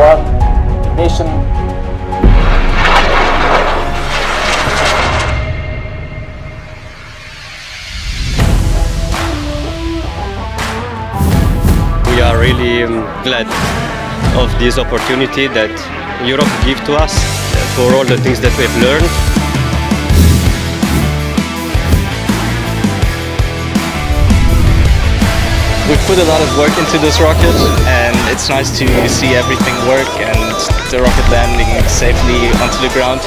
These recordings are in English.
one nation. We are really um, glad of this opportunity that EuRoC gives to us for all the things that we've learned. We put a lot of work into this rocket it's nice to see everything work and the rocket landing safely onto the ground.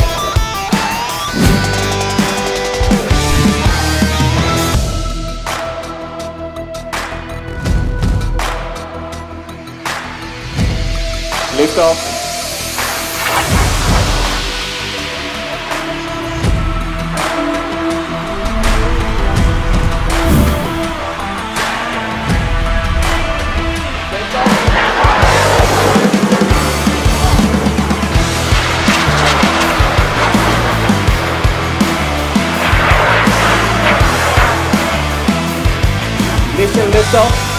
Lift off. Lift and lift off.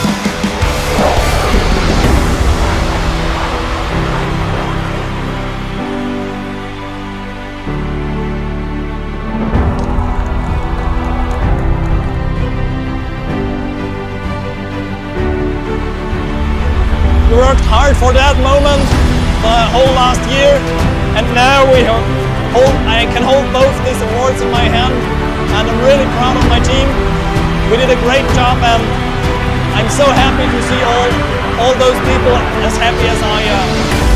We worked hard for that moment the whole last year, and now we ho- hold. I can hold both these awards in my hand, and I'm really proud of my team. We did a great job, and I'm so happy to see all, all those people as happy as I am.